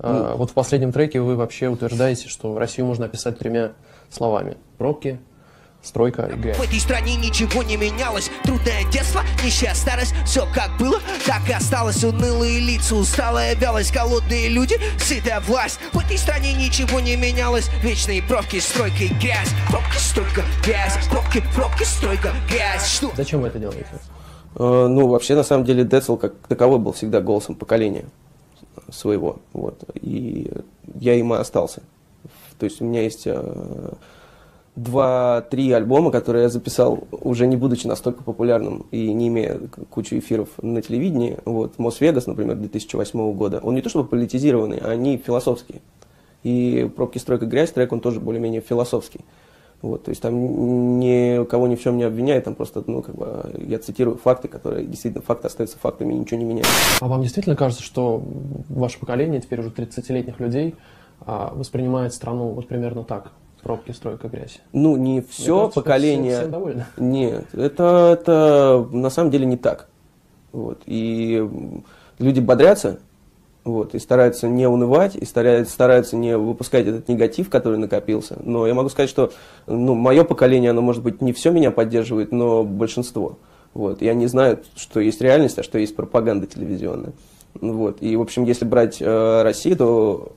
А, вот в последнем треке вы вообще утверждаете, что Россию можно описать тремя словами. Пробки, стройка и грязь. В этой стране ничего не менялось. Трудное детство, нищая старость. Все как было, так и осталось. Унылые лица, усталая вялость Голодные люди, сытая власть. В этой стране ничего не менялось. Вечные пробки, стройка и грязь. Пробки, стройка, грязь. Пробки, пробки, стройка, грязь. Что? Зачем вы это делаете? Э, Ну, вообще, на самом деле, Децл как таковой был всегда голосом поколения своего. Вот. И я им остался. То есть у меня есть э, два-три альбома, которые я записал, уже не будучи настолько популярным и не имея кучу эфиров на телевидении. Вот Мос-Вегас, например, 2008 года, он не то чтобы политизированный, а они философские. И «Пробки, стройка, грязь» трек, он тоже более-менее философский. Вот, то есть там никого ни в чем не обвиняет, там просто, ну, как бы, я цитирую факты, которые действительно факты остаются фактами и ничего не меняют. А вам действительно кажется, что ваше поколение, теперь уже 30-летних людей, а, воспринимает страну вот примерно так? Пробки, стройка, грязь. Ну, не все кажется, поколение. все- все довольны. Нет, это, это на самом деле не так. Вот. И люди бодрятся, вот, и стараются не унывать, и стараются, стараются не выпускать этот негатив, который накопился. Но я могу сказать, что ну, мое поколение, оно, может быть, не все меня поддерживает, но большинство. Вот. И они знают, что есть реальность, а что есть пропаганда телевизионная. Вот. И, в общем, если брать э, Россию, то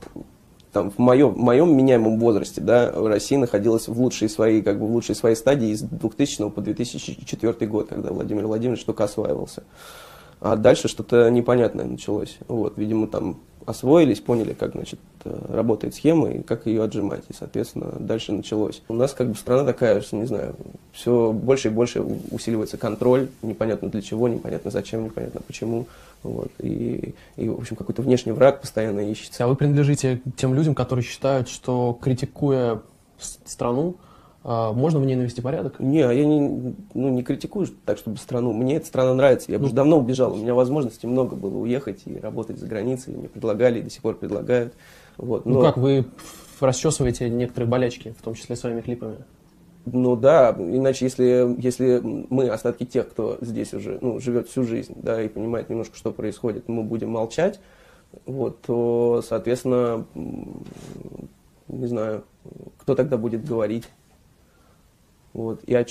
там, в моем, в моем меняемом возрасте, да, Россия находилась в лучшей своей, как бы в лучшей своей стадии с 2000 по 2004 год, когда Владимир Владимирович только осваивался. А дальше что-то непонятное началось. Вот, видимо, там освоились, поняли, как, значит, э, работает схема и как ее отжимать. И, соответственно, дальше началось. У нас как бы страна такая, что, не знаю, все больше и больше усиливается контроль, непонятно для чего, непонятно зачем, непонятно почему. Вот, и, и, в общем, какой-то внешний враг постоянно ищется. А вы принадлежите тем людям, которые считают, что критикуя страну, можно в ней навести порядок? Не, а я не, ну, не критикую так, чтобы страну. Мне эта страна нравится. Я бы уже давно убежал. У меня возможностей много было уехать и работать за границей. Мне предлагали и до сих пор предлагают. Вот. Ну Но- как, вы расчесываете некоторые болячки, в том числе своими клипами? Ну да, иначе если, если мы, остатки тех, кто здесь уже ну, живет всю жизнь, да, и понимает немножко, что происходит, мы будем молчать, вот, то, соответственно, не знаю, кто тогда будет говорить, вот, и о.